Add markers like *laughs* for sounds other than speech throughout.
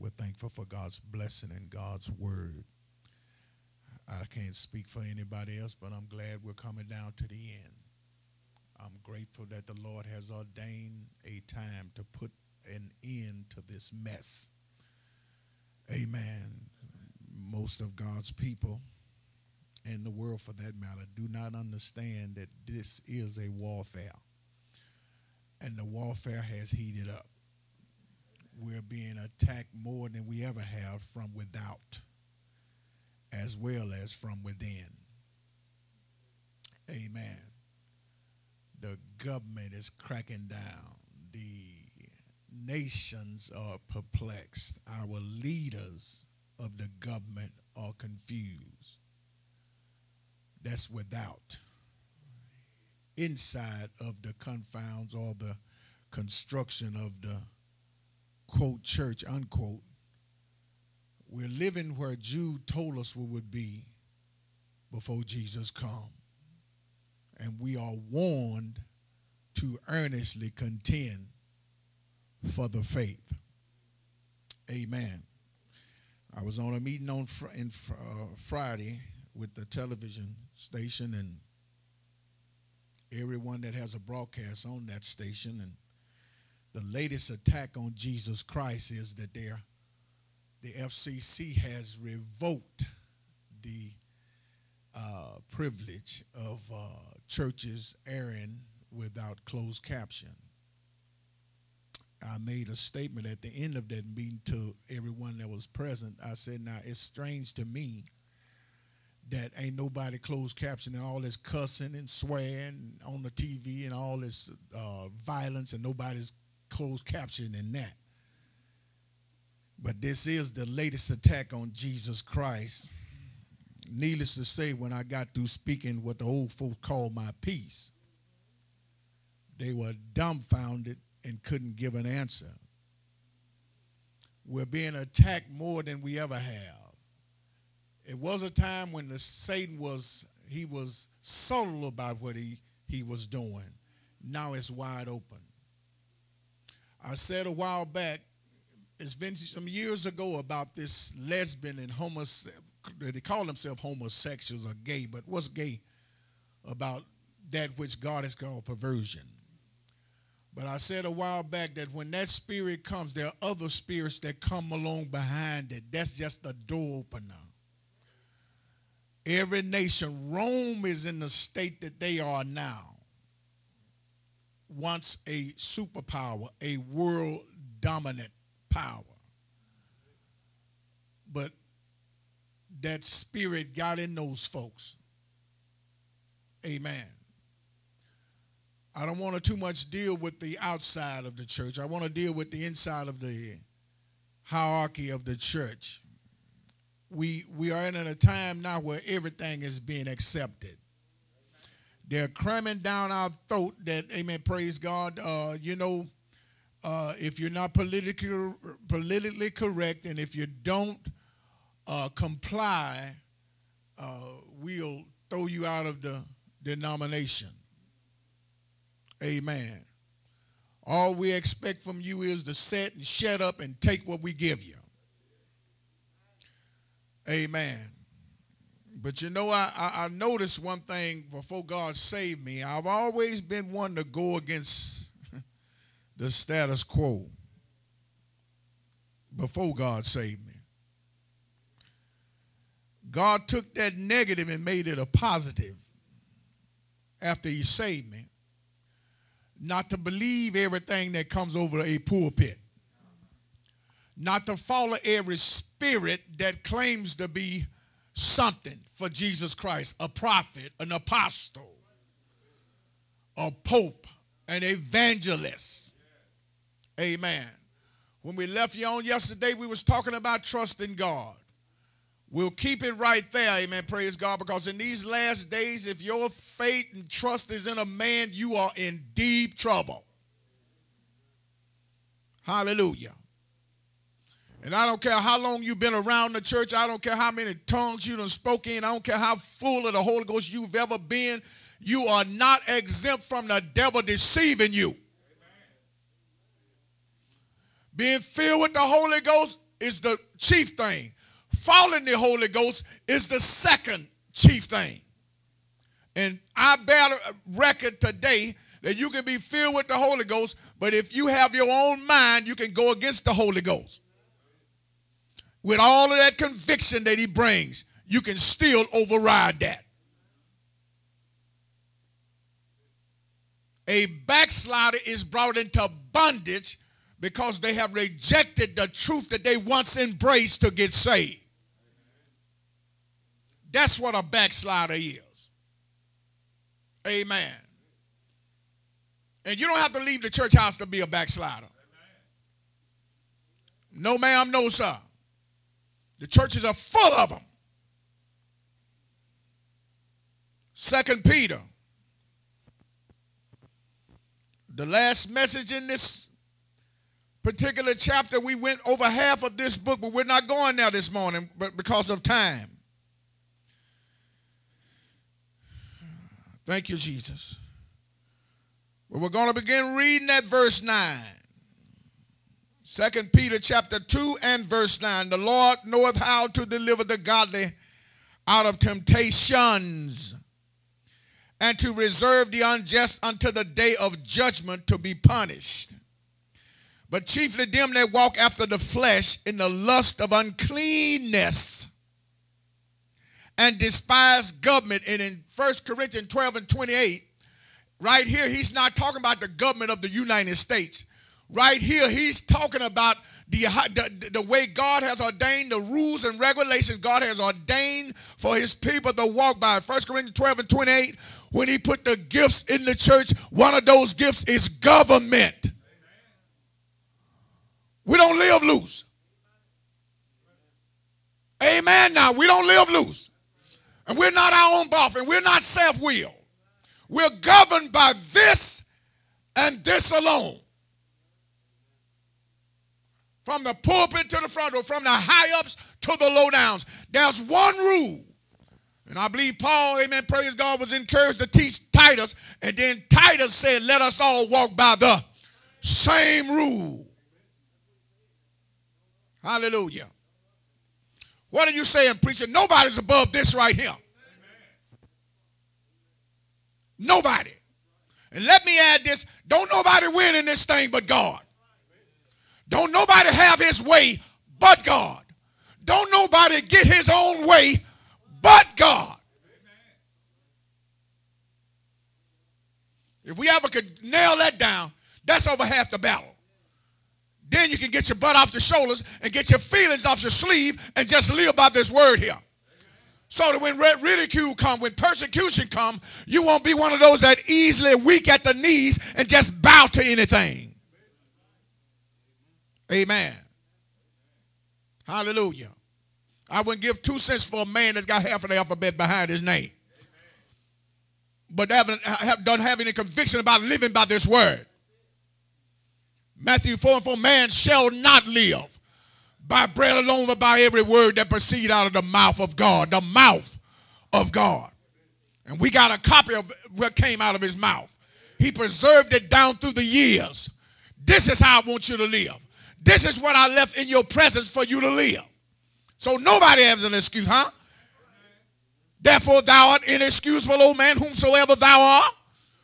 We're thankful for God's blessing and God's word. I can't speak for anybody else, but I'm glad we're coming down to the end. I'm grateful that the Lord has ordained a time to put an end to this mess. Amen. Most of God's people and the world for that matter do not understand that this is a warfare. And the warfare has heated up. We're being attacked more than we ever have from without, as well as from within. Amen. The government is cracking down. The nations are perplexed. Our leaders of the government are confused that's without. Inside of the confounds or the construction of the quote church unquote, we're living where Jude told us we would be before Jesus come. And we are warned to earnestly contend for the faith. Amen. I was on a meeting on fr- in fr- uh, Friday with the television station and everyone that has a broadcast on that station. And the latest attack on Jesus Christ is that they the FCC has revoked the uh, privilege of uh, churches airing without closed caption. I made a statement at the end of that meeting to everyone that was present. I said, Now it's strange to me that ain't nobody closed captioning all this cussing and swearing on the TV and all this uh, violence, and nobody's closed captioning in that. But this is the latest attack on Jesus Christ. Needless to say, when I got through speaking what the old folks call my piece, they were dumbfounded and couldn't give an answer. We're being attacked more than we ever have. It was a time when the Satan was he was subtle about what he, he was doing. Now it's wide open. I said a while back, it's been some years ago about this lesbian and homosexual. They call themselves homosexuals or gay, but what's gay about that which God has called perversion? But I said a while back that when that spirit comes, there are other spirits that come along behind it. That's just the door opener. Every nation, Rome is in the state that they are now. Once a superpower, a world dominant power. But that spirit got in those folks. Amen. I don't want to too much deal with the outside of the church. I want to deal with the inside of the hierarchy of the church we we are in a time now where everything is being accepted. They're cramming down our throat that, amen, praise God. Uh, you know, uh, if you're not politically politically correct and if you don't uh, comply, uh, we'll throw you out of the denomination. Amen. All we expect from you is to sit and shut up and take what we give you. Amen. But you know, I, I, I noticed one thing before God saved me. I've always been one to go against *laughs* the status quo before God saved me. God took that negative and made it a positive after He saved me. Not to believe everything that comes over a pulpit not to follow every spirit that claims to be something for Jesus Christ a prophet, an apostle, a pope, an evangelist. Amen. When we left you on yesterday, we was talking about trusting God. We'll keep it right there, amen. Praise God. Because in these last days, if your faith and trust is in a man, you are in deep trouble. Hallelujah. And I don't care how long you've been around the church. I don't care how many tongues you done spoken. I don't care how full of the Holy Ghost you've ever been. You are not exempt from the devil deceiving you. Being filled with the Holy Ghost is the chief thing. Following the Holy Ghost is the second chief thing. And I bear record today that you can be filled with the Holy Ghost, but if you have your own mind, you can go against the Holy Ghost. With all of that conviction that he brings, you can still override that. A backslider is brought into bondage because they have rejected the truth that they once embraced to get saved. That's what a backslider is. Amen. And you don't have to leave the church house to be a backslider. No, ma'am, no, sir. The churches are full of them. Second Peter. The last message in this particular chapter, we went over half of this book, but we're not going now this morning but because of time. Thank you, Jesus. But we're going to begin reading at verse 9. Second Peter chapter 2 and verse 9. The Lord knoweth how to deliver the godly out of temptations and to reserve the unjust unto the day of judgment to be punished. But chiefly them that walk after the flesh in the lust of uncleanness and despise government. And in 1 Corinthians 12 and 28, right here, he's not talking about the government of the United States. Right here, he's talking about the, the, the, way God has ordained the rules and regulations God has ordained for his people to walk by. 1 Corinthians 12 and 28, when he put the gifts in the church, one of those gifts is government. We don't live loose. Amen. Now, we don't live loose. And we're not our own boss, and we're not self willed. We're governed by this and this alone. From the pulpit to the front door, from the high ups to the low downs. There's one rule. And I believe Paul, amen, praise God, was encouraged to teach Titus. And then Titus said, Let us all walk by the same rule. Hallelujah. What are you saying, preacher? Nobody's above this right here. Nobody. And let me add this don't nobody win in this thing but God. Don't nobody have his way but God. Don't nobody get his own way but God. If we ever could nail that down, that's over half the battle. Then you can get your butt off the shoulders and get your feelings off your sleeve and just live by this word here. So that when ridicule come, when persecution come, you won't be one of those that easily weak at the knees and just bow to anything. Amen. Hallelujah. I wouldn't give two cents for a man that's got half of the alphabet behind his name. But haven't have, don't have any conviction about living by this word. Matthew 4 and 4, man shall not live by bread alone, but by every word that proceed out of the mouth of God. The mouth of God. And we got a copy of what came out of his mouth. He preserved it down through the years. This is how I want you to live. This is what I left in your presence for you to live. So nobody has an excuse, huh? Therefore, thou art inexcusable, old man, whomsoever thou art.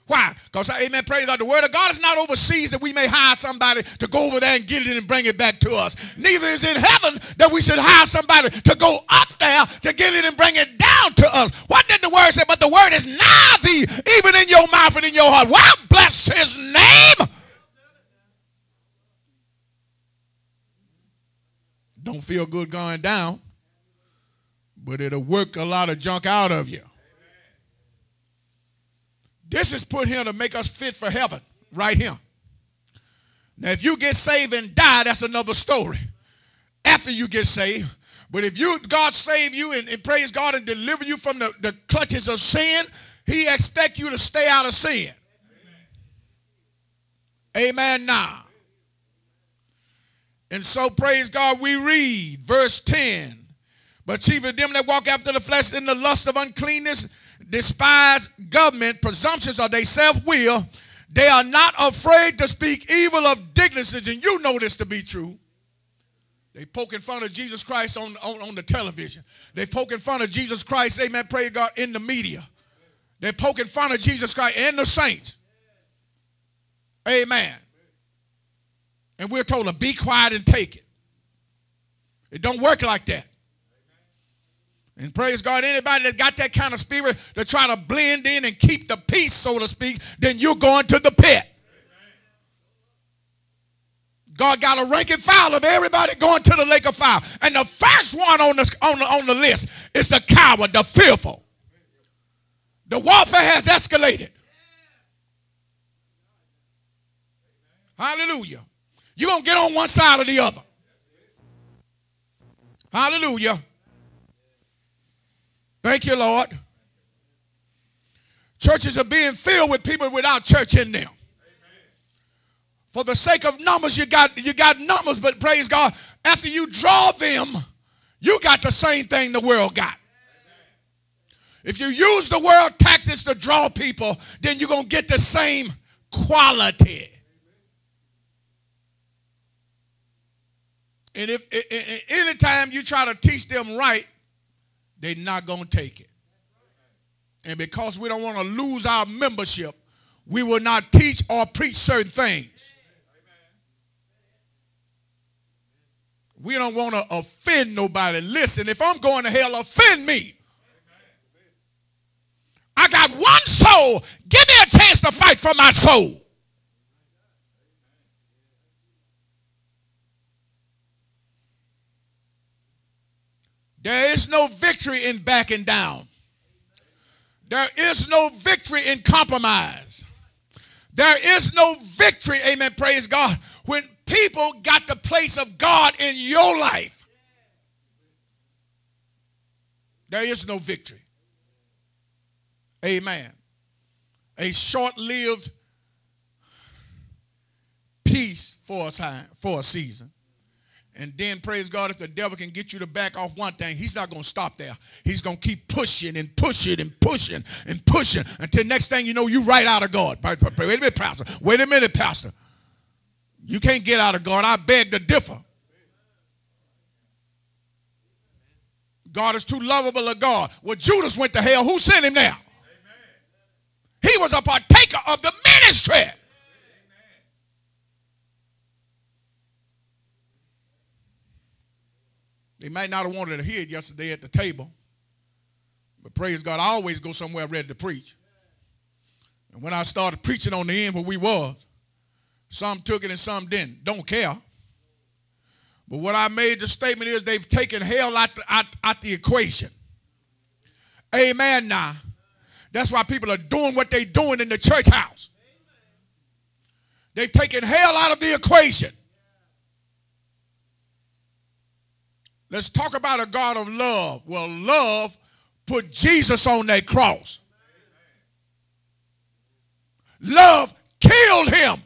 Why? Because, amen, praise God. The word of God is not overseas that we may hire somebody to go over there and get it and bring it back to us. Neither is in heaven that we should hire somebody to go up there to get it and bring it down to us. What did the word say? But the word is nigh thee, even in your mouth and in your heart. Well, bless his name. Don't feel good going down, but it'll work a lot of junk out of you. This is put here to make us fit for heaven, right here. Now, if you get saved and die, that's another story. After you get saved, but if you God save you and, and praise God and deliver you from the, the clutches of sin, He expect you to stay out of sin. Amen. Amen now. And so, praise God, we read verse 10. But chiefly them that walk after the flesh in the lust of uncleanness despise government, presumptions of their self-will. They are not afraid to speak evil of dignities, and you know this to be true. They poke in front of Jesus Christ on, on, on the television. They poke in front of Jesus Christ, amen, pray God, in the media. They poke in front of Jesus Christ and the saints. Amen. And we're told to be quiet and take it. It don't work like that. And praise God, anybody that got that kind of spirit to try to blend in and keep the peace, so to speak, then you're going to the pit. God got a rank and file of everybody going to the lake of fire. And the first one on the, on the, on the list is the coward, the fearful. The warfare has escalated. Hallelujah. You're going to get on one side or the other. Hallelujah. Thank you, Lord. Churches are being filled with people without church in them. For the sake of numbers, you got you got numbers, but praise God, after you draw them, you got the same thing the world got. If you use the world tactics to draw people, then you're going to get the same quality. And if anytime you try to teach them right, they're not going to take it. And because we don't want to lose our membership, we will not teach or preach certain things. We don't want to offend nobody. Listen, if I'm going to hell, offend me. I got one soul. Give me a chance to fight for my soul. There is no victory in backing down. There is no victory in compromise. There is no victory, amen, praise God, when people got the place of God in your life. There is no victory. Amen. A short lived peace for a time, for a season. And then, praise God, if the devil can get you to back off one thing, he's not going to stop there. He's going to keep pushing and pushing and pushing and pushing until next thing you know, you right out of God. Wait a minute, Pastor. Wait a minute, Pastor. You can't get out of God. I beg to differ. God is too lovable a God. Well, Judas went to hell. Who sent him there? He was a partaker of the ministry. They might not have wanted to hear it yesterday at the table. But praise God, I always go somewhere ready to preach. And when I started preaching on the end where we was, some took it and some didn't. Don't care. But what I made the statement is they've taken hell out the, out, out the equation. Amen now. That's why people are doing what they're doing in the church house. They've taken hell out of the equation. Let's talk about a God of love. Well, love put Jesus on that cross. Love killed him.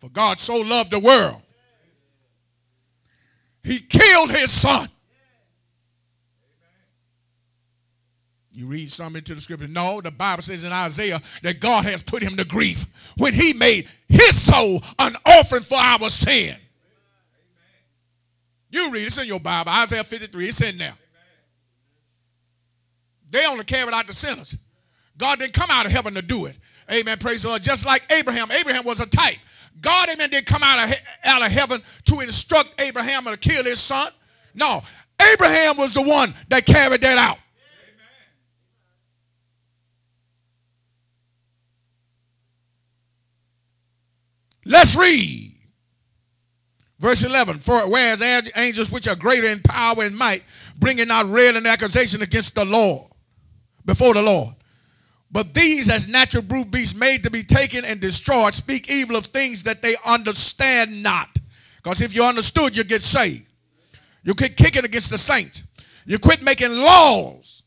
For God so loved the world, he killed his son. You read some into the scripture. No, the Bible says in Isaiah that God has put him to grief when he made his soul an offering for our sin. You read it's in your Bible, Isaiah 53. It's in there. They only carried out the sinners. God didn't come out of heaven to do it. Amen. Praise the Lord. Just like Abraham. Abraham was a type. God, amen, didn't come out of, out of heaven to instruct Abraham to kill his son. No. Abraham was the one that carried that out. Let's read. Verse 11, for whereas angels which are greater in power and might, bringing not out railing accusation against the Lord, before the Lord. But these, as natural brute beasts made to be taken and destroyed, speak evil of things that they understand not. Because if you understood, you get saved. You quit kicking against the saints. You quit making laws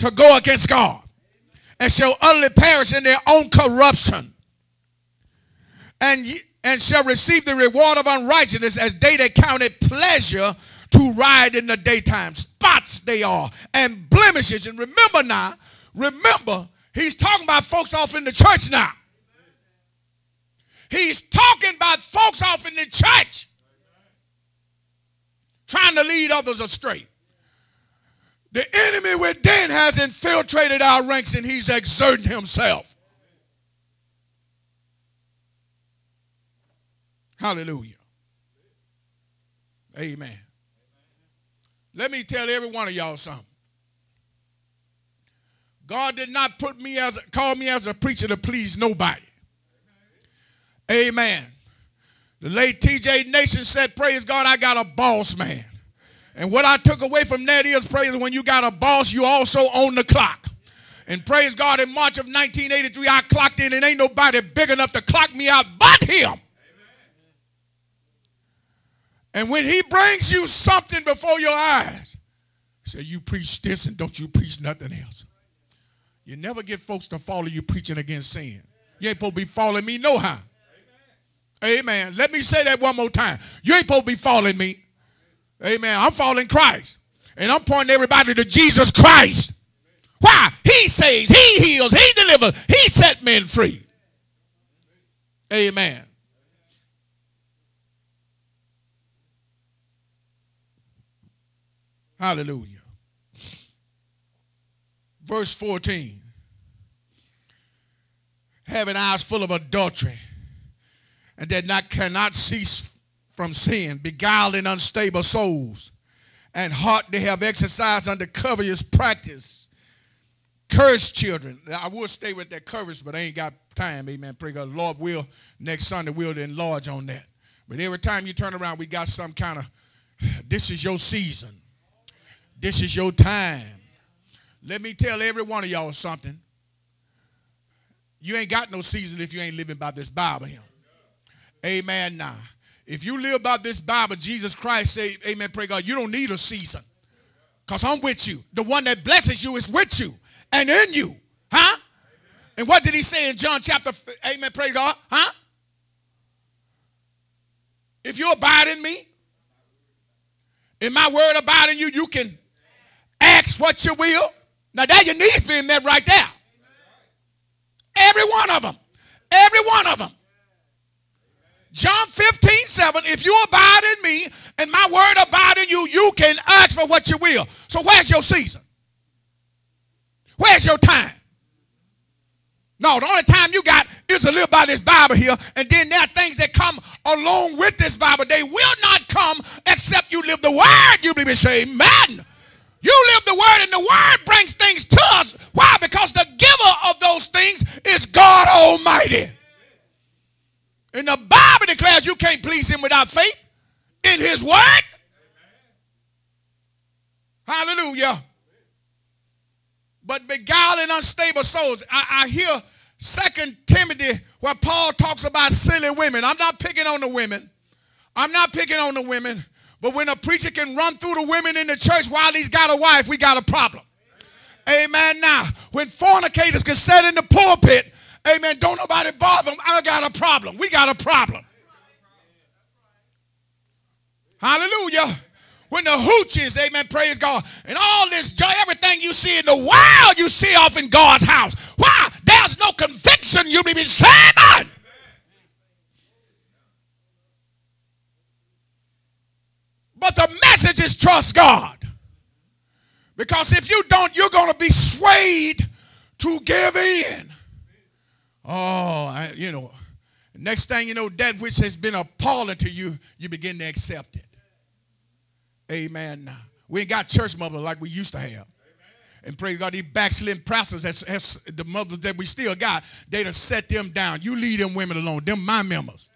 to go against God and shall utterly perish in their own corruption and, and shall receive the reward of unrighteousness as they that count it pleasure to ride in the daytime. Spots they are and blemishes. And remember now, remember, he's talking about folks off in the church now. He's talking about folks off in the church trying to lead others astray. The enemy within has infiltrated our ranks and he's exerting himself. Hallelujah. Amen. Let me tell every one of y'all something. God did not put me as call me as a preacher to please nobody. Amen. The late TJ Nation said, Praise God, I got a boss man. And what I took away from that is, praise when you got a boss, you also own the clock. And praise God, in March of 1983, I clocked in, and ain't nobody big enough to clock me out but him. And when he brings you something before your eyes, say, You preach this and don't you preach nothing else. You never get folks to follow you preaching against sin. You ain't supposed to be following me no how. Amen. Let me say that one more time. You ain't supposed to be following me. Amen. I'm following Christ. And I'm pointing everybody to Jesus Christ. Why? He saves, He heals, He delivers, He set men free. Amen. Hallelujah. Verse 14. Having eyes full of adultery, and that not cannot cease from sin, beguiling unstable souls, and heart they have exercised under covetous practice. Cursed children. I will stay with that courage, but I ain't got time. Amen. Pray God. Lord will next Sunday we will enlarge on that. But every time you turn around, we got some kind of this is your season. This is your time. Let me tell every one of y'all something. You ain't got no season if you ain't living by this Bible here. Amen. Now, if you live by this Bible, Jesus Christ say, Amen, pray God, you don't need a season. Because I'm with you. The one that blesses you is with you and in you. Huh? And what did he say in John chapter, Amen, pray God? Huh? If you abide in me, in my word abide in you, you can Ask what you will. Now, there your needs being met right there. Every one of them. Every one of them. John 15, 7, if you abide in me and my word abide in you, you can ask for what you will. So where's your season? Where's your time? No, the only time you got is to live by this Bible here. And then there are things that come along with this Bible. They will not come except you live the word. You believe be saved. Amen. You live the word, and the word brings things to us. Why? Because the giver of those things is God Almighty. And the Bible declares you can't please him without faith in his word. Hallelujah. But beguiling unstable souls. I, I hear Second Timothy where Paul talks about silly women. I'm not picking on the women. I'm not picking on the women. But when a preacher can run through the women in the church while he's got a wife, we got a problem. Amen. Now, when fornicators can sit in the pulpit, amen, don't nobody bother them, I got a problem. We got a problem. Hallelujah. When the hooches, amen, praise God, and all this joy, everything you see in the wild, you see off in God's house. Why? There's no conviction you be saved. But the message is trust God. Because if you don't, you're going to be swayed to give in. Oh, I, you know, next thing you know, that which has been appalling to you, you begin to accept it. Amen. We ain't got church mother like we used to have. And praise God, these backsliding pastors, has, has, the mothers that we still got, they done set them down. You leave them women alone. Them my members.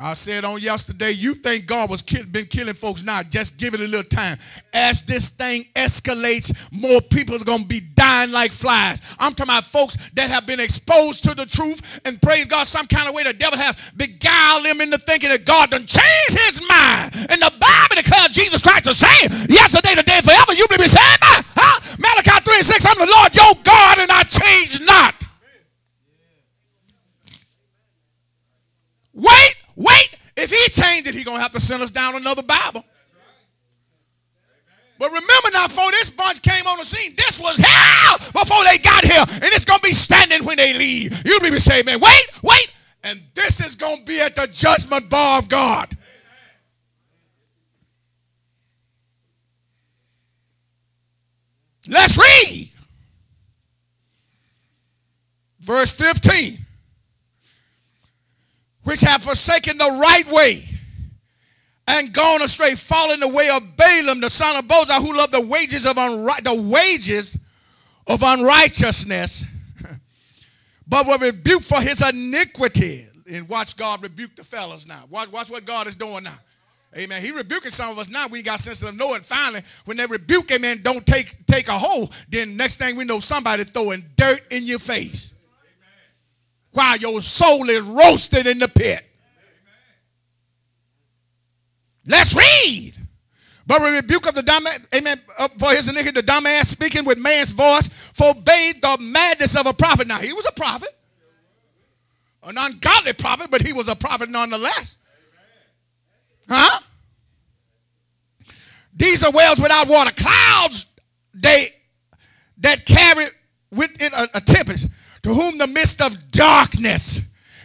I said on yesterday, you think God was kill, been killing folks now, just give it a little time. As this thing escalates, more people are going to be dying like flies. I'm talking about folks that have been exposed to the truth and praise God some kind of way the devil has beguiled them into thinking that God done changed his mind. And the Bible declares Jesus Christ the same yesterday, today, forever. You be the same. Huh? Malachi 3 and 6, I'm the Lord your God and I change not. Wait Wait, changed it, he going to have to send us down another Bible. But remember now, before this bunch came on the scene, this was hell before they got here. And it's going to be standing when they leave. You'll be saying, man, wait, wait. And this is going to be at the judgment bar of God. Let's read. Verse 15. Which have forsaken the right way and gone astray, following the way of Balaam, the son of Bosor, who loved the wages of unri- the wages of unrighteousness, *laughs* but were rebuked for his iniquity. And watch God rebuke the fellas now. Watch, watch what God is doing now. Amen. He rebuking some of us now. We got sense of knowing. Finally, when they rebuke, amen, don't take take a hold. Then next thing we know, somebody throwing dirt in your face while your soul is roasted in the pit. Let's read. But a rebuke of the dumb, amen, for his iniquity, the dumb ass speaking with man's voice, forbade the madness of a prophet. Now, he was a prophet, an ungodly prophet, but he was a prophet nonetheless. Huh? These are wells without water. Clouds, they that carry with it a, a tempest, to whom the mist of darkness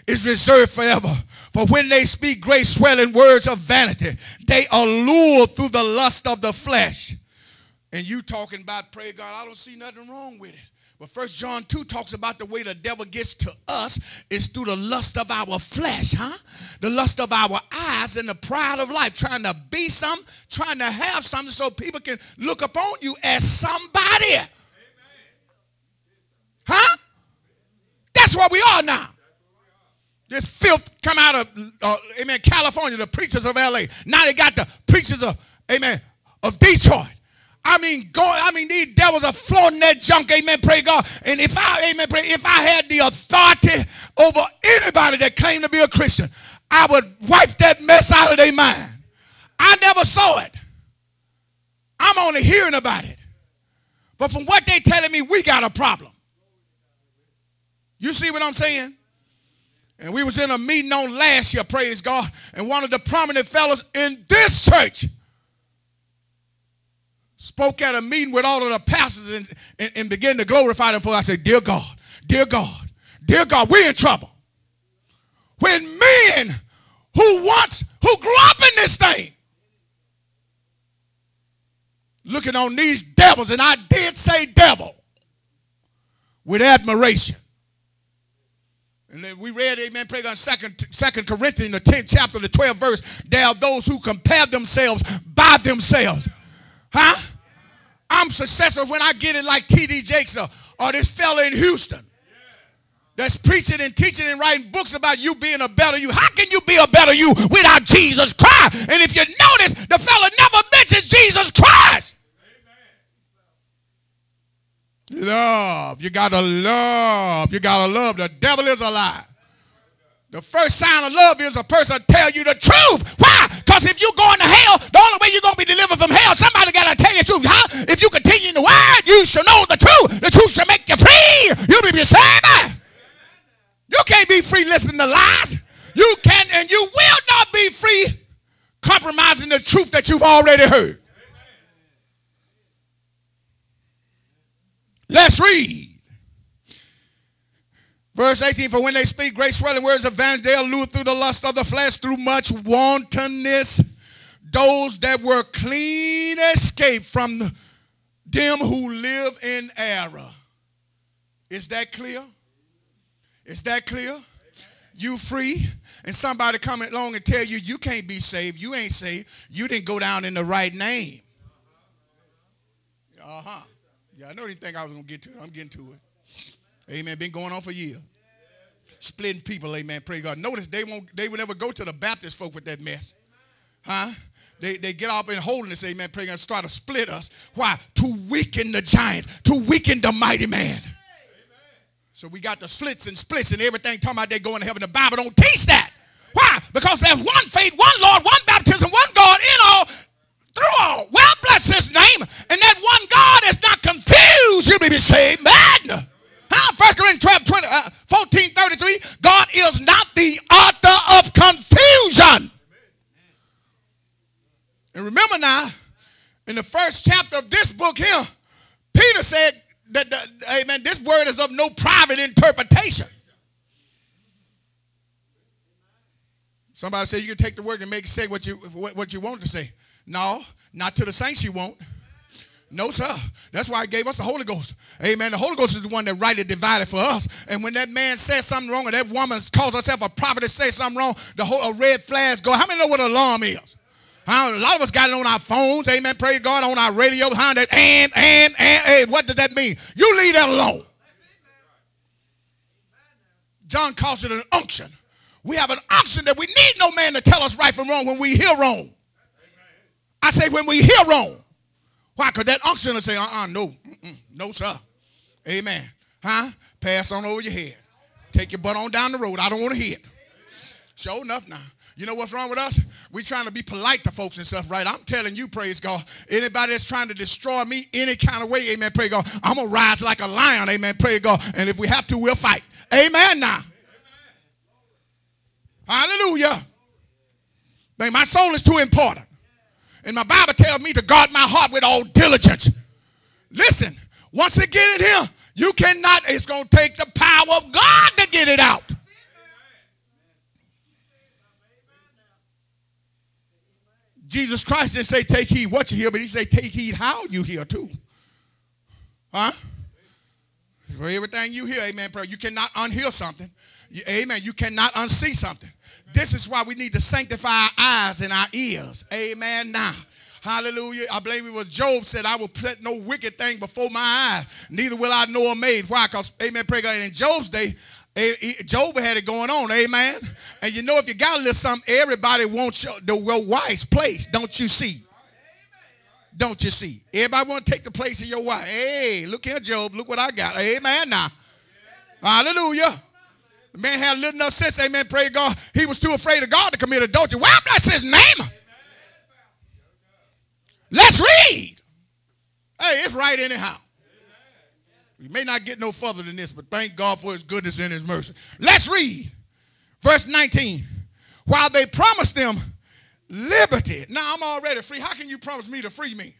is reserved forever. For when they speak great swelling words of vanity, they allure through the lust of the flesh. And you talking about, pray God, I don't see nothing wrong with it. But First John 2 talks about the way the devil gets to us is through the lust of our flesh, huh? The lust of our eyes and the pride of life, trying to be something, trying to have something so people can look upon you as somebody. Huh? That's what we are now. This filth come out of, uh, amen, California, the preachers of LA. Now they got the preachers of, amen, of Detroit. I mean, God, I mean, these devils are floating that junk, amen, pray God. And if I, amen, pray, if I had the authority over anybody that claimed to be a Christian, I would wipe that mess out of their mind. I never saw it. I'm only hearing about it. But from what they telling me, we got a problem. You see what I'm saying? And we was in a meeting on last year, praise God, and one of the prominent fellows in this church spoke at a meeting with all of the pastors and, and, and began to glorify them for. I said, Dear God, dear God, dear God, we're in trouble. When men who once, who grew up in this thing, looking on these devils, and I did say devil, with admiration. And then we read, amen, pray God, second, second Corinthians, the 10th chapter, the 12th verse. There are those who compare themselves by themselves. Huh? I'm successful when I get it like T.D. Jakes or, or this fella in Houston that's preaching and teaching and writing books about you being a better you. How can you be a better you without Jesus Christ? And if you notice, the fella never mentions Jesus Christ. Love. You gotta love. You gotta love. The devil is a lie. The first sign of love is a person tell you the truth. Why? Because if you're going to hell, the only way you're going to be delivered from hell, somebody got to tell you the truth. Huh? If you continue in the word, you shall know the truth. The truth shall make you free. You'll be saved. You can't be free listening to lies. You can and you will not be free compromising the truth that you've already heard. Let's read. Verse 18, for when they speak great swelling words of vanity, they allude through the lust of the flesh, through much wantonness. Those that were clean escape from them who live in error. Is that clear? Is that clear? You free, and somebody come along and tell you you can't be saved. You ain't saved. You didn't go down in the right name. Uh huh. Yeah, I know you think I was gonna get to it. I'm getting to it. Amen. Been going on for years. Splitting people, amen. Pray God. Notice they won't they will never go to the Baptist folk with that mess. Huh? They, they get up in holiness, amen. Pray God, start to split us. Why? To weaken the giant, to weaken the mighty man. So we got the slits and splits and everything talking about they going to heaven. The Bible don't teach that. Why? Because there's one faith, one Lord, one baptism, one God in all, through all. Well, bless his name. And that one God is not confused. You may be saved. Man. Huh? 1 Corinthians 12, 20, uh, 14, 33. God is not the author of confusion. And remember now, in the first chapter of this book here, Peter said that, the, amen, this word is of no private interpretation. Somebody say you can take the word and make it say what you what, what you want to say. No, not to the saints you won't. No, sir. That's why he gave us the Holy Ghost. Amen. The Holy Ghost is the one that rightly divided for us. And when that man says something wrong, or that woman calls herself a prophet and says something wrong, the whole a red flags go. How many know what an alarm is? A lot of us got it on our phones. Amen. Praise God on our radio. Huh? That and and and and. What does that mean? You leave that alone. John calls it an unction. We have an unction that we need no man to tell us right from wrong when we hear wrong. I say when we hear wrong. Why? Because that unction will say, uh-uh, no, Mm-mm, no, sir. Amen. Huh? Pass on over your head. Take your butt on down the road. I don't want to hear it. Sure enough now. You know what's wrong with us? We trying to be polite to folks and stuff, right? I'm telling you, praise God. Anybody that's trying to destroy me any kind of way, amen, praise God. I'm going to rise like a lion, amen, praise God. And if we have to, we'll fight. Amen now. Hallelujah. my soul is too important. And my Bible tells me to guard my heart with all diligence. Listen, once it get in here, you cannot, it's going to take the power of God to get it out. Jesus Christ didn't say take heed what you hear, but he said take heed how you hear too. Huh? For everything you hear, amen, prayer, you cannot unhear something. amen. You cannot unsee something. This is why we need to sanctify our eyes and our ears. Amen. Now. Hallelujah. I believe it was Job said, I will put no wicked thing before my eyes, neither will I know a maid. Why? Because, amen, pray God. In Job's day, eh, eh, Job had it going on, amen. And you know, if you got a little something, everybody wants your, the wife's place, don't you see? Don't you see? Everybody want to take the place of your wife. Hey, look here, Job. Look what I got. Amen. Now, hallelujah. The man had little enough sense, amen, pray God. He was too afraid of God to commit adultery. Well, bless his name. Let's read. Hey, it's right anyhow. We may not get no further than this, but thank God for his goodness and his mercy. Let's read. Verse 19. While they promised them liberty. Now I'm already free. How can you promise me to free me?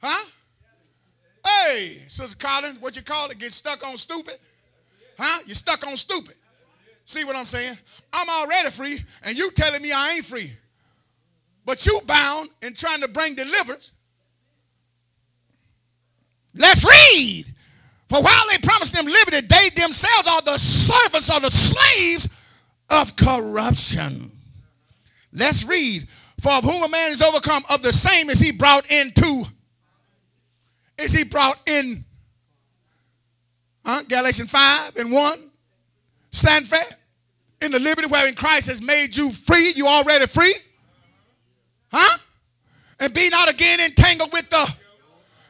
Huh? Hey, Sister Collins, what you call it? Get stuck on stupid? Huh? You're stuck on stupid. See what I'm saying? I'm already free, and you telling me I ain't free. But you bound and trying to bring deliverance. Let's read. For while they promised them liberty, they themselves are the servants or the slaves of corruption. Let's read. For of whom a man is overcome, of the same is he brought into. Is he brought in Huh? Galatians 5 and 1. Stand fast in the liberty wherein Christ has made you free. You already free. Huh? And be not again entangled with the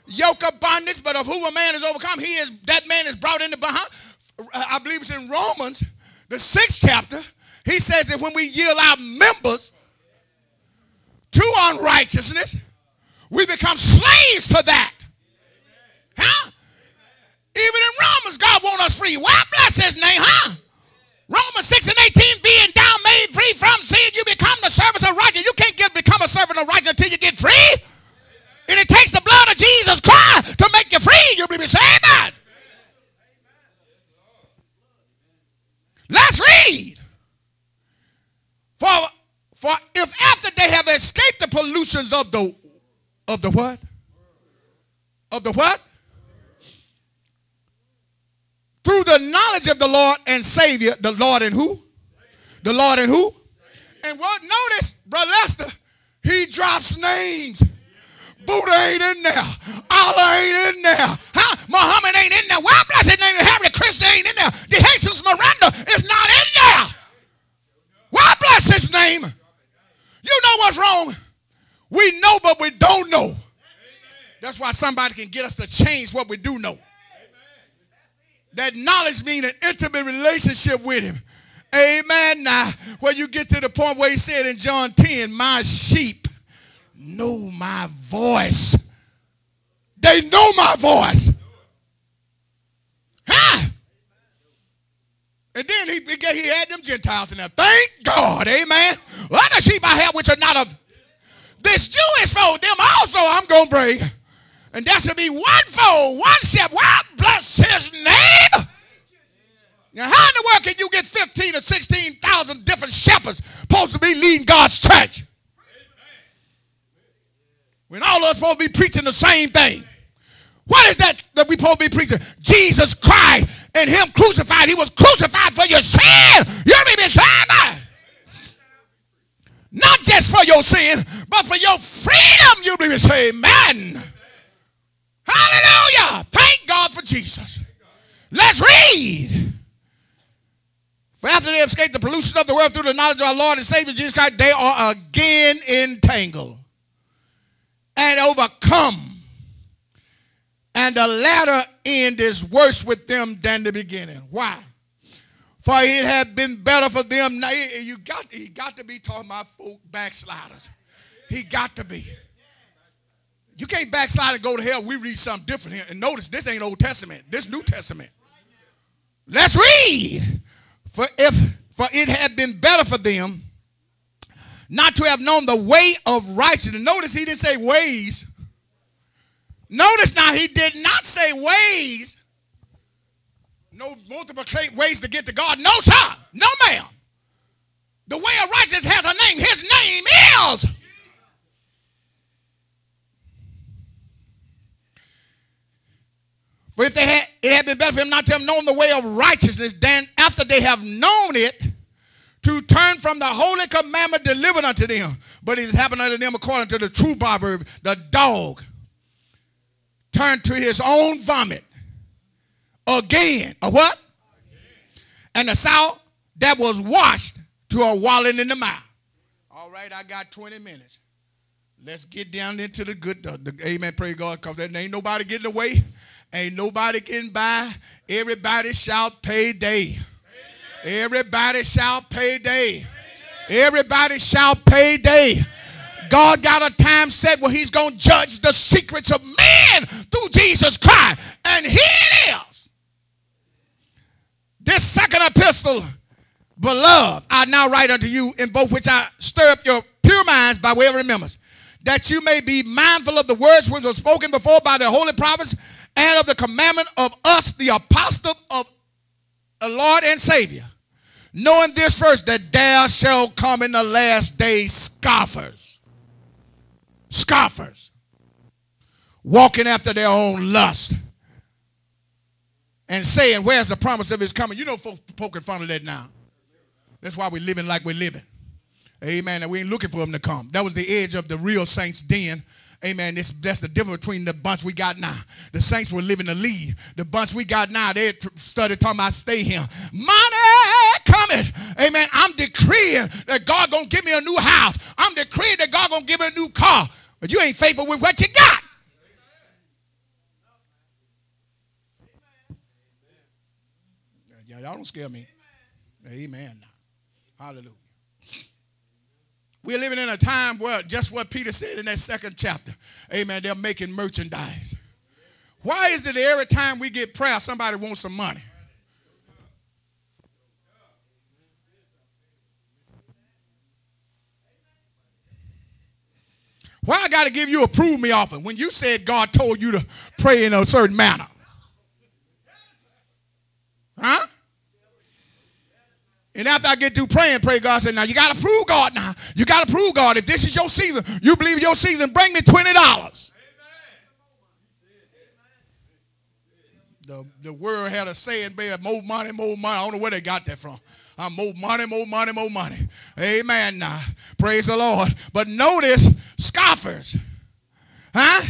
yoke of bondage, but of who a man is overcome, he is that man is brought into behind. I believe it's in Romans, the sixth chapter. He says that when we yield our members to unrighteousness, we become slaves to that. Huh? Even in Romans, God wants us free. Why bless his name, huh? Romans 6 and 18, being down made free from sin, you become the servant of righteousness. You can't get become a servant of righteousness until you get free. And it takes the blood of Jesus Christ to make you free. You'll be saved. Let's read. For, for if after they have escaped the pollutions of the of the what? Of the what? Through the knowledge of the Lord and Savior, the Lord and who? The Lord and who? And what? Notice, Brother Lester, he drops names. Buddha ain't in there. Allah ain't in there. Huh? Muhammad ain't in there. Well, bless his name. Hare Krishna ain't in there. De Jesus Miranda is not in there. Why bless his name. You know what's wrong? We know, but we don't know. That's why somebody can get us to change what we do know. That knowledge means an intimate relationship with him. Amen. Now, where you get to the point where he said in John 10, My sheep know my voice. They know my voice. Huh? And then he, he had them Gentiles in there. Thank God. Amen. Other sheep I have which are not of this Jewish fold, them also I'm going to bring. And there shall be one fold, one shepherd. Well, bless his name. Now, how in the world can you get 15 or 16,000 different shepherds supposed to be leading God's church. When all of us supposed to be preaching the same thing. What is that that we supposed to be preaching? Jesus Christ and Him crucified. He was crucified for your sin. You may be saved. Not just for your sin, but for your freedom. You may say, Amen. Hallelujah. Thank God for Jesus. Let's read. For after they escaped the pollution of the world through the knowledge of our Lord and Savior Jesus Christ, they are again entangled and overcome. And the latter end is worse with them than the beginning. Why? For it had been better for them. Now, you got, he got to be talking about folk backsliders. He got to be. You can't backslide and go to hell. We read something different here. And notice this ain't Old Testament. This New Testament. Let's read. For if for it had been better for them not to have known the way of righteousness. Notice he didn't say ways. Notice now he did not say ways. No multiple ways to get to God. No, sir. No, ma'am. The way of righteousness has a name. His name is. For if they had, it had been better for him not to have known the way of righteousness than after they have known it, to turn from the holy commandment delivered unto them. But it has happened unto them according to the true proverb, the dog turned to his own vomit again. A what? And the sow that was washed to a walling in the mouth. All right, I got 20 minutes. Let's get down into the good. The, the, amen. Pray God, because there ain't nobody getting away. Ain't nobody getting by. Everybody shout payday. Everybody shout payday. Everybody shout payday. God got a time set where he's going to judge the secrets of man through Jesus Christ. And here it is. This second epistle, beloved, I now write unto you in both which I stir up your pure minds by way of remembrance, that you may be mindful of the words which were spoken before by the holy prophets and of the commandment of us, the apostle of the Lord and Savior. Knowing this first, that there shall come in the last days scoffers. Scoffers. Walking after their own lust. And saying, Where's the promise of his coming? You know, folks poking fun of that now. That's why we're living like we're living. Amen. And we ain't looking for him to come. That was the edge of the real saints then Amen. This, that's the difference between the bunch we got now. The saints were living to leave. The bunch we got now, they started talking about stay here. Money coming. Amen. I'm decreeing that God gonna give me a new house. I'm decreeing that God gonna give me a new car. But you ain't faithful with what you got. Y'all don't scare me. Amen. Hallelujah. We're living in a time where just what Peter said in that second chapter, amen, they're making merchandise. Why is it every time we get prayer, somebody wants some money? Why I got to give you a prove me offering when you said God told you to pray in a certain manner? Huh? And after I get through praying, pray God said, now you got to prove God now. You got to prove God. If this is your season, you believe your season, bring me $20. The, the word had a saying, baby, more money, more money. I don't know where they got that from. Uh, more money, more money, more money. Amen. Now, praise the Lord. But notice scoffers, huh?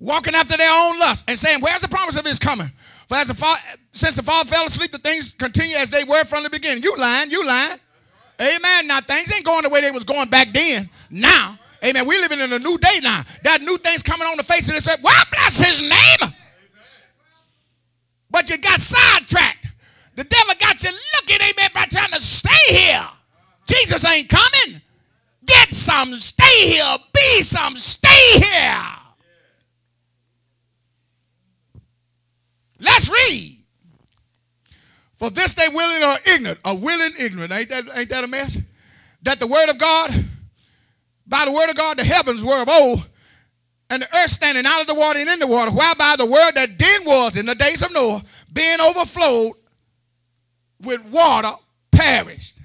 Walking after their own lust and saying, Where's the promise of his coming? For as the since the father fell asleep, the things continue as they were from the beginning. You lying, you lying. Amen. Now things ain't going the way they was going back then. Now, amen. We living in a new day now. That new thing's coming on the face of this earth. Well, bless his name. But you got sidetracked. The devil got you looking, amen, by trying to stay here. Jesus ain't coming. Get some, stay here. Be some, stay here. Let's read. For this they willing or ignorant, or willing ignorant. Ain't that, ain't that a mess? That the word of God, by the word of God, the heavens were of old, and the earth standing out of the water and in the water, whereby the word that then was in the days of Noah, being overflowed with water, perished.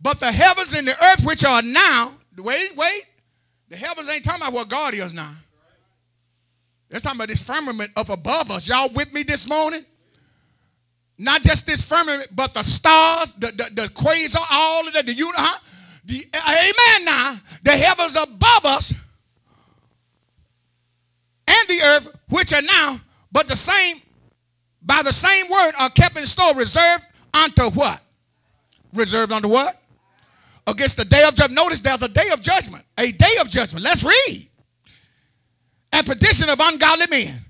But the heavens and the earth which are now, wait, wait. The heavens ain't talking about what God is now. They're talking about this firmament up above us. Y'all with me this morning? Not just this firmament, but the stars, the, the, the quasar, all of that, the, you, huh? the amen now. The heavens above us and the earth, which are now, but the same, by the same word, are kept in store, reserved unto what? Reserved unto what? Against the day of judgment. Notice there's a day of judgment. A day of judgment. Let's read. And petition of ungodly men.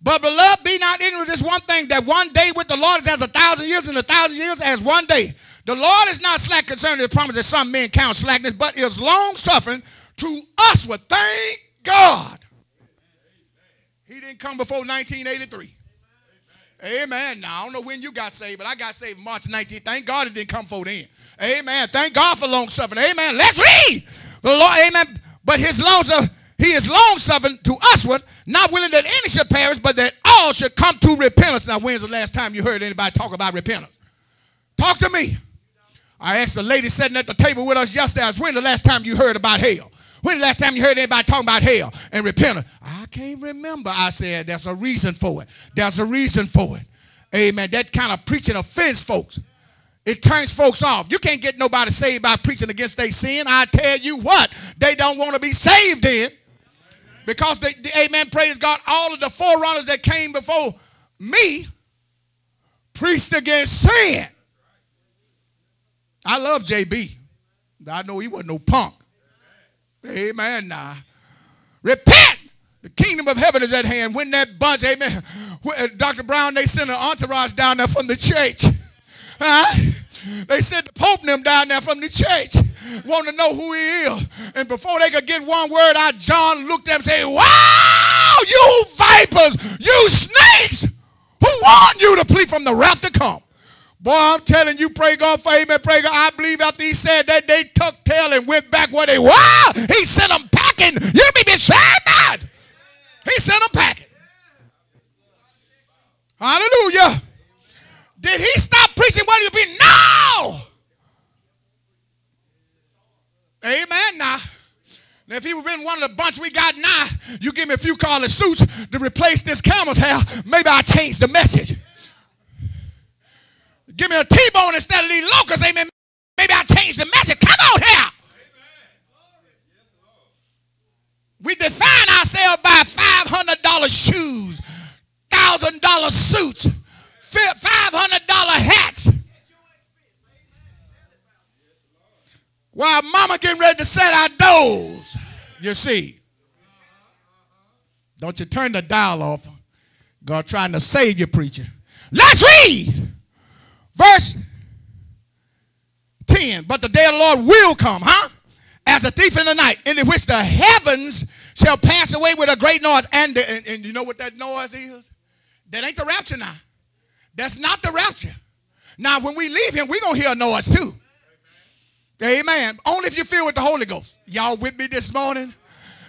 But beloved, be not ignorant of this one thing that one day with the Lord is as a thousand years, and a thousand years as one day. The Lord is not slack concerning the promise that some men count slackness, but is long suffering to us with thank God. He didn't come before 1983. Amen. Now, I don't know when you got saved, but I got saved March 19th. Thank God it didn't come before then. Amen. Thank God for long suffering. Amen. Let's read. The Lord, amen. But his long suffering, he is long suffering to usward, not willing that any should perish, but that all should come to repentance. Now, when's the last time you heard anybody talk about repentance? Talk to me. I asked the lady sitting at the table with us yesterday, when the last time you heard about hell? When the last time you heard anybody talking about hell and repentance? I can't remember. I said, there's a reason for it. There's a reason for it. Amen. That kind of preaching offends folks. It turns folks off. You can't get nobody saved by preaching against their sin. I tell you what, they don't want to be saved in. Because, they, they, amen, praise God, all of the forerunners that came before me preached against sin. I love JB. I know he wasn't no punk. Amen. Now, repent. The kingdom of heaven is at hand. When that bunch, amen. Uh, Dr. Brown, they sent an entourage down there from the church. Huh? They sent the Pope them down there from the church. Want to know who he is. And before they could get one word out, John looked at them and said, Wow, you vipers, you snakes. Who warned you to plead from the wrath to come? Boy, I'm telling you, pray God for amen, pray God. I believe after he said that, they took tail and went back where they were. He sent them packing. You be beside mad. He sent them packing. Hallelujah. Did he stop preaching what you been? No. Amen. Now, if he would been one of the bunch we got now, you give me a few collar suits to replace this camel's hair, maybe I'll change the message. Give me a T-bone instead of these locusts, amen. Maybe I'll change the message. Come on here. We define ourselves by $500 shoes, $1,000 suits, $500 hats. While mama getting ready to set our doors, you see. Don't you turn the dial off. God trying to save you, preacher. Let's read. Verse 10. But the day of the Lord will come, huh? As a thief in the night, in which the heavens shall pass away with a great noise. And, the, and, and you know what that noise is? That ain't the rapture now. That's not the rapture. Now, when we leave him, we're going to hear a noise too. Amen. Only if you feel with the Holy Ghost. Y'all with me this morning?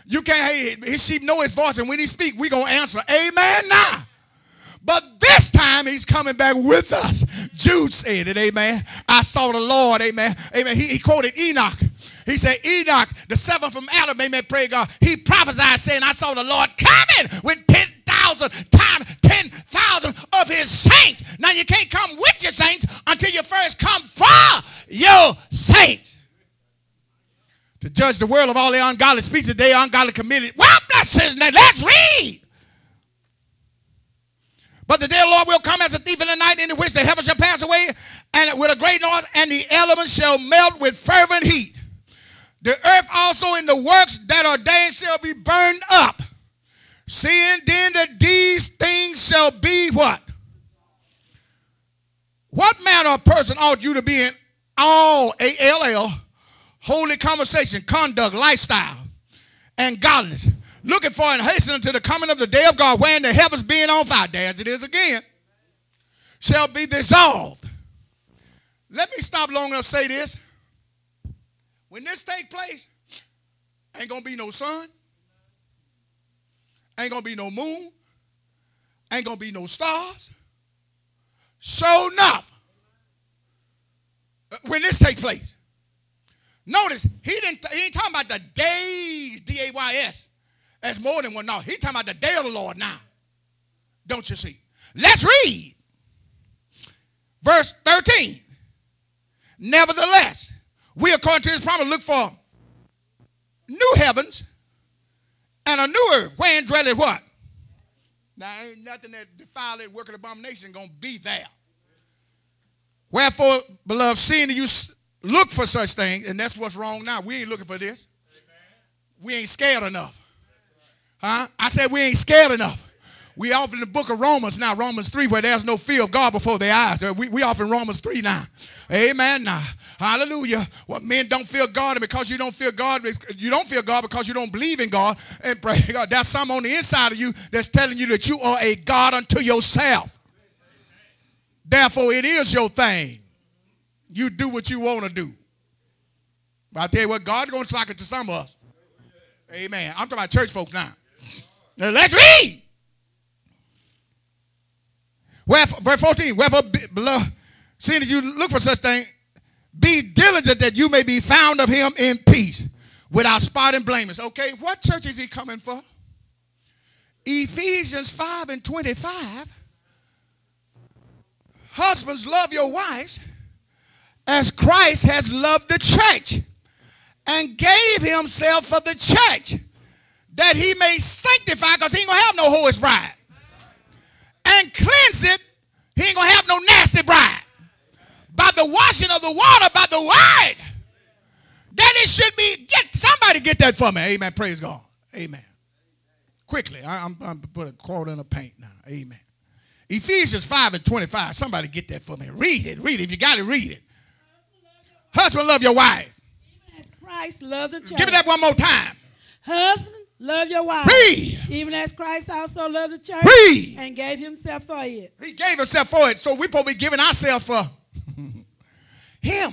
You can't, hey, his sheep know his voice, and when he speak, we to answer, amen now. But this time he's coming back with us. Jude said it, amen. I saw the Lord, amen. Amen. He, he quoted Enoch. He said, Enoch, the seventh from Adam, amen, pray God. He prophesied saying, I saw the Lord coming with 10,000 times 10,000 of his saints. Now you can't come with your saints until you first come for your saints. To judge the world of all their ungodly speeches they ungodly committed. Well, bless his name. Let's read. But the day of the Lord will come as a thief in the night, in which the heavens shall pass away, and with a great noise, and the elements shall melt with fervent heat. The earth also in the works that are ordained shall be burned up. Seeing then that these things shall be what? What manner of person ought you to be in all A-L-L, holy conversation, conduct, lifestyle, and godliness? looking for and hastening to the coming of the day of God, wherein the heavens being on fire, as it is again, shall be dissolved. Let me stop long enough to say this. When this take place, ain't gonna be no sun, ain't gonna be no moon, ain't gonna be no stars. So enough. Uh, when this take place, Notice he didn't. He ain't talking about the days, D A Y S. That's more than one. No, he's talking about the day of the Lord now. Don't you see? Let's read verse 13. Nevertheless, we according to his promise look for new heavens and a new earth wherein dwelleth what? Now ain't nothing that defile it, working abomination gonna be there. Wherefore, beloved, seeing that you look for such things, and that's what's wrong now. We ain't looking for this. We ain't scared enough. Huh? I said we ain't scared enough. We off in the book of Romans now, Romans 3, where there's no fear of God before their eyes. We, we off in Romans 3 now. Amen. Now, hallelujah. Well, men don't fear God, and because you don't fear God, you don't fear God because you don't believe in God. And pray *laughs* God, there's some on the inside of you that's telling you that you are a God unto yourself. Therefore, it is your thing. You do what you want to do. But I tell you what, God's going to talk it to some of us. Amen. I'm talking about church folks now. now let's read. Wherefore, verse 14, wherefore, beloved, seeing that you look for such thing, be diligent that you may be found of him in peace, without spot and blameless. Okay, what church is he coming for? Ephesians 5 and 25. Husbands, love your wives as Christ has loved the church and gave himself for the church that he may sanctify, because he ain't going to have no holy bride and cleanse it, he ain't gonna have no nasty bride. By the washing of the water, by the word. That it should be. Get somebody get that for me. Amen. Praise God. Amen. Quickly, I, am I'm put a quote in a paint now. Amen. Ephesians 5 and 25. Somebody get that for me. Read it. Read it. If you got it, read it. Husband, love your wife. Christ loved the church. Give me that one more time. Husband, Love your wife. Read. Even as Christ also loved the church. Read. And gave himself for it. He gave himself for it. So we probably giving ourselves for *laughs* him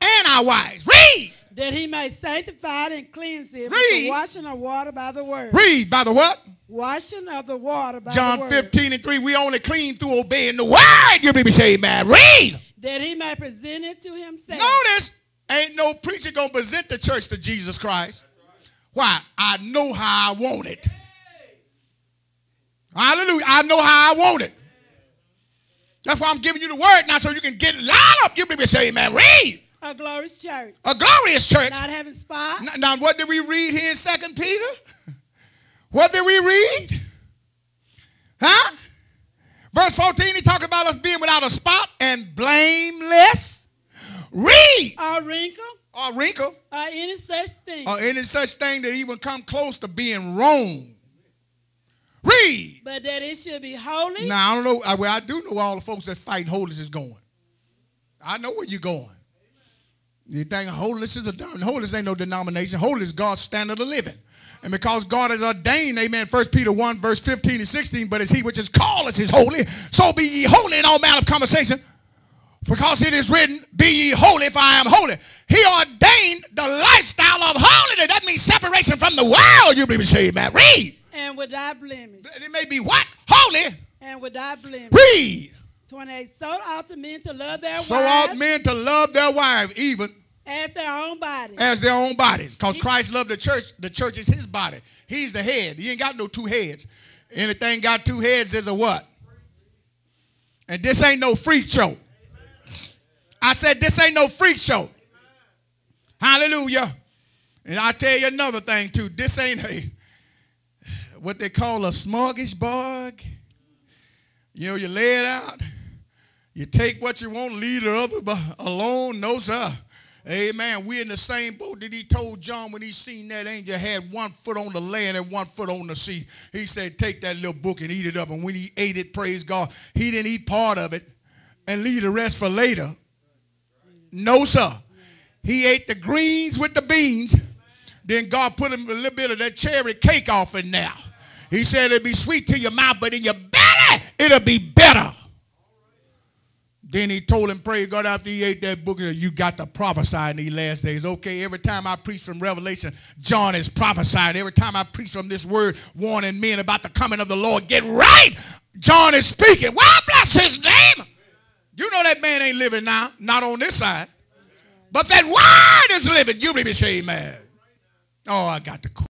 and our wives. Read. That he may sanctify and cleanse it Read. with the washing of water by the word. Read by the what? Washing of the water by John the word. 15 and 3. We only clean through obeying the word. You be saying, man. Read. That he may present it to himself. Notice, ain't no preacher gonna present the church to Jesus Christ. Why? I know how I want it. Hallelujah. I know how I want it. That's why I'm giving you the word now so you can get line up. You be saying, man, read. A glorious church. A glorious church. Not having spot. Now, now, what did we read here in Second Peter? *laughs* What did we read? Huh? Verse 14, he talked about us being without a spot and blameless. Read. A wrinkle or wrinkle, or any such thing, or any such thing that even come close to being wrong. Read. But that it should be holy. Now I don't know. I, well, I do know all the folks that fighting holiness is going. I know where you're going. You think holiness is a holiness ain't no denomination. Holiness is God's standard of living. And because God has ordained, amen, 1 Peter 1, verse 15 and 16, but as he which is called is holy, so be ye holy in all manner of conversation, because it is written, Be ye holy, for I am holy. He ordained the lifestyle of holiness. That means separation from the world. You believe me, say man. Read. And without blemish. It may be what? Holy. And without blemish. Read. 28. So ought the men to love their so wives. So ought men to love their wives, even as their own bodies. As their own bodies. Because Christ loved the church. The church is his body. He's the head. He ain't got no two heads. Anything got two heads is a what? And this ain't no freak show. I said, this ain't no freak show. Hallelujah. And I tell you another thing too. This ain't a what they call a smorgasbord. You know, you lay it out. You take what you want, leave the other alone. No, sir. Amen. We're in the same boat that he told John when he seen that angel had one foot on the land and one foot on the sea. He said, Take that little book and eat it up. And when he ate it, praise God, he didn't eat part of it and leave the rest for later. No, sir. He ate the greens with the beans. Then God put him a little bit of that cherry cake off in there. He said it'll be sweet to your mouth, but in your belly, it'll be better. Then he told him, pray God, after he ate that book, you got to prophesy in these last days. Okay, every time I preach from Revelation, John is prophesying. Every time I preach from this word, warning men about the coming of the Lord, get right. John is speaking. Well, bless his name. You know that man ain't living now, not on this side. But that word is living. You may say amen. Oh, I got to